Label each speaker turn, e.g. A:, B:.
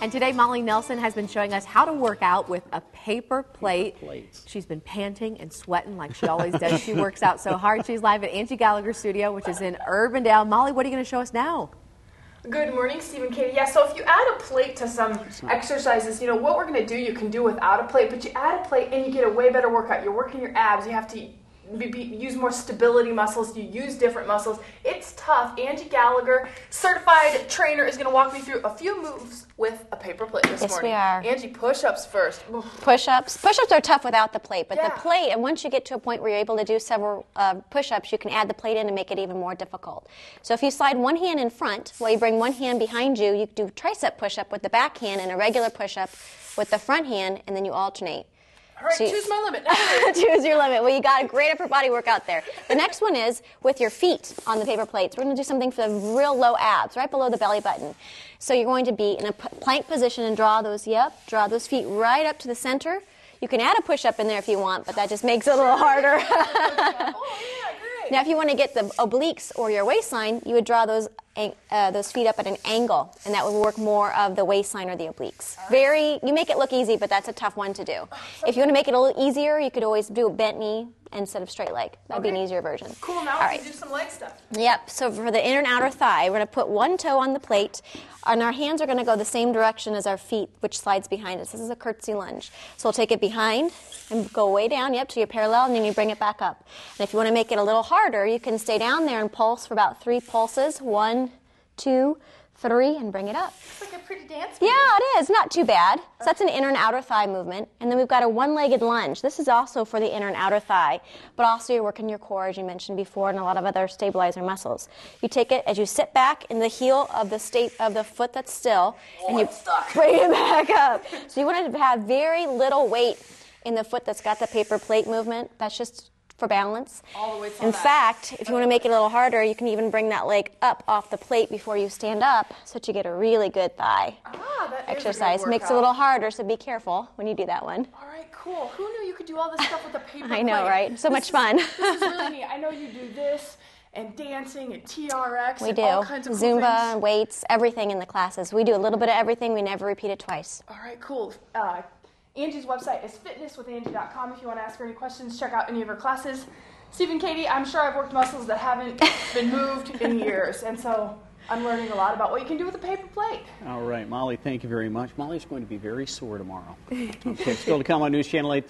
A: And today, Molly Nelson has been showing us how to work out with a paper plate.
B: plates.
A: She's been panting and sweating like she always does. she works out so hard. She's live at Angie Gallagher Studio, which is in Urbandale. Molly, what are you going to show us now?
C: Good morning, Stephen Katie. Yeah, so if you add a plate to some exercises, you know, what we're going to do, you can do without a plate, but you add a plate and you get a way better workout. You're working your abs, you have to be, be, use more stability muscles, you use different muscles. It's tough. Angie Gallagher, certified trainer, is going to walk me through a few moves with a paper plate this
D: Yes,
C: morning.
D: we are.
C: Angie, push ups first.
D: Push-ups. Push-ups are tough without the plate, but
C: Yeah.
D: the plate, and once you get to a point where you're able to do several uh, push-ups, you can add the plate in and make it even more difficult. So if you slide one hand in front while you bring one hand behind you, you do tricep push-up with the back hand and a regular push-up with the front hand, and then you alternate.
C: All right,
D: you-
C: choose my limit.
D: Choose your limit. Well, you got a great upper body workout there. The next one is with your feet on the paper plates. We're going to do something for the real low abs, right below the belly button. So you're going to be in a plank position and draw those, yep, draw those feet right up to the center. You can add a push up in there if you want, but that just makes it a little harder.
C: oh, yeah, great.
D: now, if you want to get the obliques or your waistline, you would draw those uh, those feet up at an angle, and that would work more of the waistline or the obliques. Very, you make it look easy, but that's a tough one to do. If you want to make it a little easier, you could always do a bent knee instead of straight leg. That'd be an easier version.
C: Cool, now
D: All
C: we
D: right.
C: do some leg stuff.
D: Yep. So for the inner and outer thigh, we're going to put one toe on the plate, and our hands are going to go the same direction as our feet, which slides behind us. This is a curtsy lunge. So we'll take it behind and go way down, yep, to you're parallel, and then you bring it back up. And if you want to make it a little harder, you can stay down there and pulse for about three pulses. One, two, three, and bring it up.
C: It's like a pretty dance. move.
D: Yeah, it is. Not too bad. So that's an inner and outer thigh movement. And then we've got a one legged lunge. This is also for the inner and outer thigh, but also you're working your core, as you mentioned before, and a lot of other stabilizer muscles. You take it as you sit back in the heel of the state of the foot that's still, and
C: oh, you
D: bring it back up. So you want to have very little weight in the foot that's got the paper plate movement. That's just for balance.
C: All the weight's on
D: In fact, if you want to make it a little harder, you can even bring that leg up off the plate before you stand up so that you get a really good thigh
C: Ah, that is a good
D: exercise. Makes it a little harder, so be careful when you do that one.
C: All right, cool. Who knew you could do all this stuff with a paper plate?
D: I know,
C: plate?
D: right? So
C: This
D: much
C: is-
D: fun.
C: this is really neat. I know you do this and dancing and TRX
D: We
C: and
D: do
C: all kinds of
D: Zumba,
C: things.
D: weights, everything in the classes. We do a little bit of everything. We never repeat it twice.
C: All right, cool. Uh, Angie's website is fitnesswithangie.com. If you want to ask her any questions, check out any of her classes. Stephen, Katie, I'm sure I've worked muscles that haven't been moved in years, and so I'm learning a lot about what you can do with a paper plate.
B: All right, Molly, thank you very much. Molly's going to be very sore tomorrow. Okay, still to come on News Channel 8.